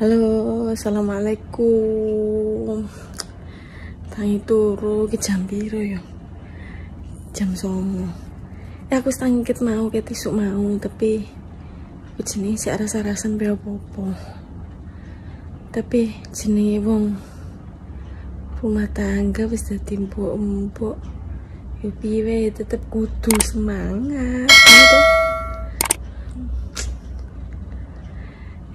Halo, assalamualaikum. Tangi turu ke jam biru ya. Jam songo. Ya aku stangkit mau ke tisu mau tapi jenenge si rasa-rasan be apa-apa. Tapi jenenge wong rumah tangga wis dadi mbok-mbok. Ya piye tetep kudu semangat. Gitu.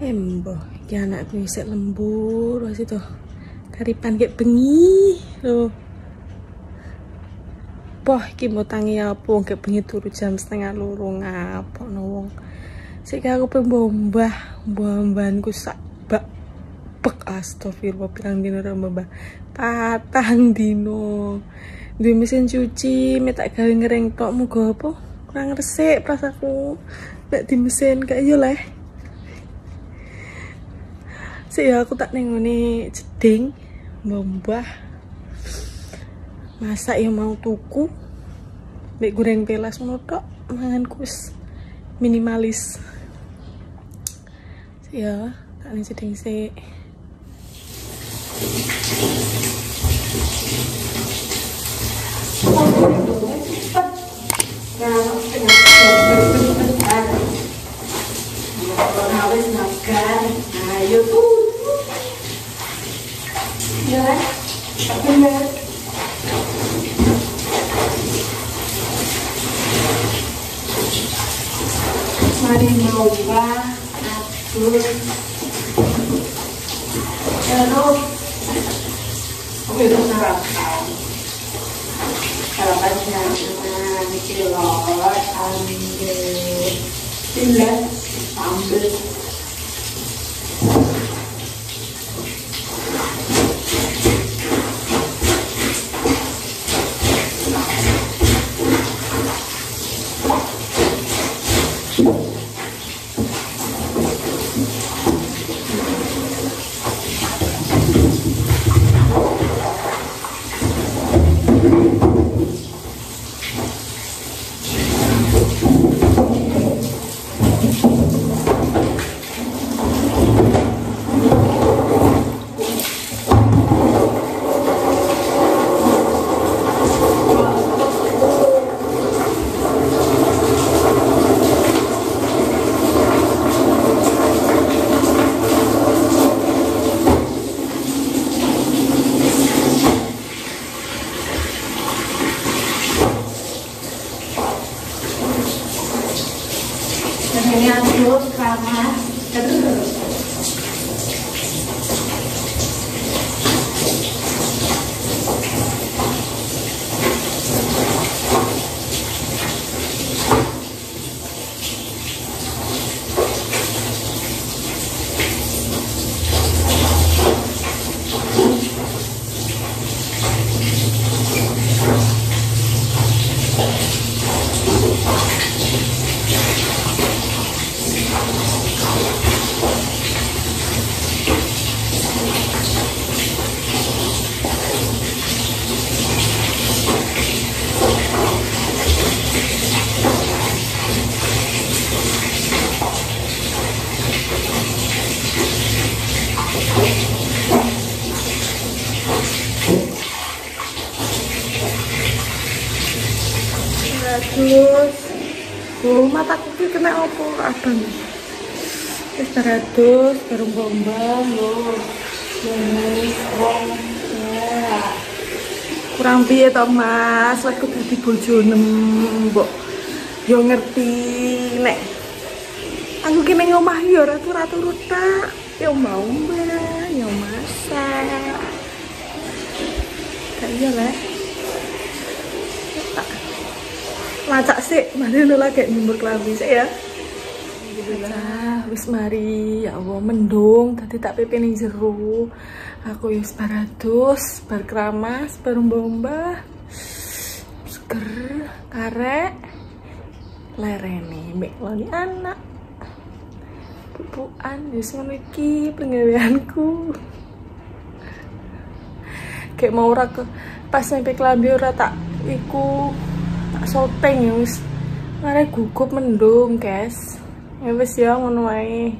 Embo, iki anakku isek lembur wis itu. Karipan kayak bengi loh. Poh, mau tangi apa kayak bengi turu jam setengah loro ngapa no wong. Sik aku pembombah, mbambanku sak bak bek astagfirullah pirang dino mbah. Patang dino. Duwe mesin cuci, metak gawe ngereng tok muga apa? Kurang resik prasaku. Nek di mesin kayak yo leh. Sik ya aku tak nengoni jeding mbah masak ya mau tuku Mek goreng pelas ngono tok manganku wis minimalis. Ya tak ning jeding sik minute, second minute. Mari nyoba atur terus aku itu sarapan sarapan Ini aduk karena terus. Terus Oh, mataku ki kena apa abang? Wis teratus lho. Wis wong ya. Kurang piye to, Mas? Aku dadi bojone mbok. Yo ngerti nek aku ki ning omah yo ora turu-turu tak. Yo mau mbak, yo masak. Kayak iya lah. Macak sih mari lu lagi nyumbur kelambi sih ya? Alhamdulillah. Wis mari ya Allah mendung. Tadi tak pepe ning jero. Aku wis baratus bar keramas bar mbomba. Seger karek. Lerene mek lali anak. Pupuan wis ngono iki penggaweanku kayak mau ora pas sampai kelambi ora tak iku sopeng ya wis mare gugup mendung guys ya wis ya ngono wae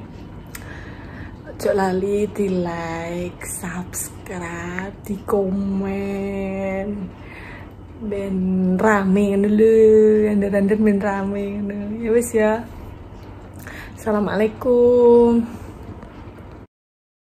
Ojo lali di like, subscribe, di komen. Ben rame dulu, anda-anda ben rame. Ya wis ya. Assalamualaikum.